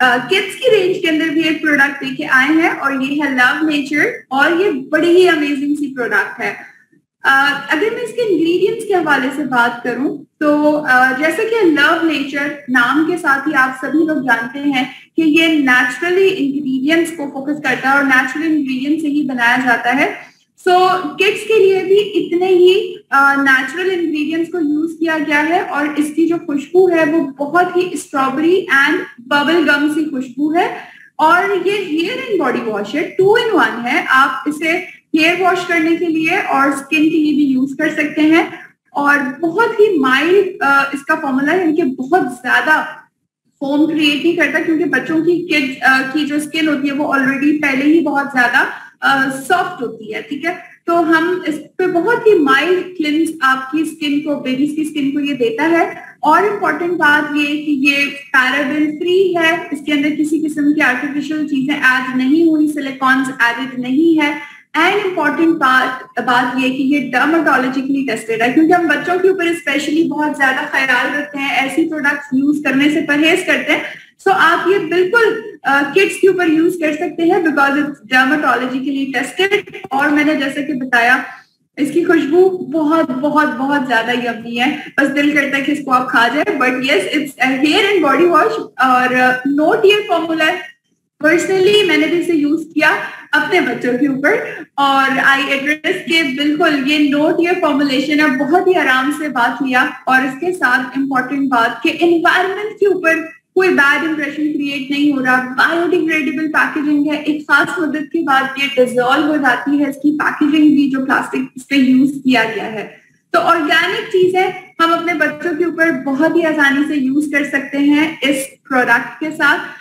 Kids की range के अंदर भी एक प्रोडक्ट लेके आए हैं और ये है लव नेचर और ये बड़ी ही अमेजिंग सी प्रोडक्ट है। uh, अगर मैं इसके इंग्रेडिएंट्स के हवाले से बात करूँ तो uh, जैसे कि लव नेचर नाम के साथ ही आप सभी लोग जानते हैं कि ये नेचुरली इंग्रेडिएंट्स को फोकस करता है और नेचुरल इंग्रेडिएंट से ही बनाया जाता है। सो so, किड्स के लिए भी इतने ही नेचुरल इंग्रेडिएंट्स को यूज़ किया गया है और इसकी जो खुशबू है वो बहुत ही स्ट्रॉबेरी एंड बबल गम सी खुशबू है। और ये हेयर एंड बॉडी वॉश है टू इन वन है। आप इसे हेयर वॉश करने के लिए और स्किन के लिए भी यूज़ कर सकते हैं। और बहुत ही माइल्ड इसका फॉर्मूला है इनके बहुत ज़्यादा फोम क्रिएट नहीं करता क्योंकि बच्चों की किड की जो स्किन होती है वो ऑलरेडी पहले ही बहुत ज़्यादा सॉफ्ट होती है ठीक है? तो हम इस पे बहुत ही माइल्ड क्लिन्स आपकी स्किन को बेबीज की स्किन को ये देता है। और इम्पोर्टेंट बात ये कि ये पैराबिन फ्री है। इसके अंदर किसी किस्म की आर्टिफिशियल चीज़ें ऐड नहीं हुई सिलिकॉन्स एडेड नहीं है। एंड इंपॉर्टेंट बात बात ये कि ये डर्माटोलॉजिकली टेस्टेड है क्योंकि हम बच्चों के ऊपर स्पेशली बहुत ज़्यादा ख्याल रखते हैं ऐसी प्रोडक्ट्स यूज़ करने से परहेज करते हैं। सो so, आप ये बिल्कुल किड्स के ऊपर यूज़ कर सकते हैं बिकॉज़ इट्स डर्माटोलॉजिकली टेस्टेड और मैंने जैसे कि बताया, इसकी खुशबू बहुत बहुत बहुत ज़्यादा यमी है। बस दिल करता है कि इसको आप खा जाए। But yes it's hair and body wash और नोट ये फॉर्मूला पर्सनली मैंने भी इसे यूज़ किया अपने बच्चों के ऊपर। और आई एड्रेस के बिल्कुल, ये नोट ये फॉर्मुलेशन है। बहुत ही आराम से बात लिया और इसके साथ इम्पोर्टेंट बात कि एनवायरमेंट के ऊपर कोई बैड इंप्रेशन क्रिएट नहीं हो रहा। बायोडिग्रेडेबल पैकेजिंग है। एक खास मदद के बाद ये डिजोल्व हो जाती है। इसकी पैकेजिंग भी जो प्लास्टिक पे यूज़ किया गया है। तो ऑर्गेनिक चीज़ है। हम अपने बच्चों के ऊपर बहुत ही आसानी से यूज़ कर सकते हैं इस प्रोडक्ट के साथ।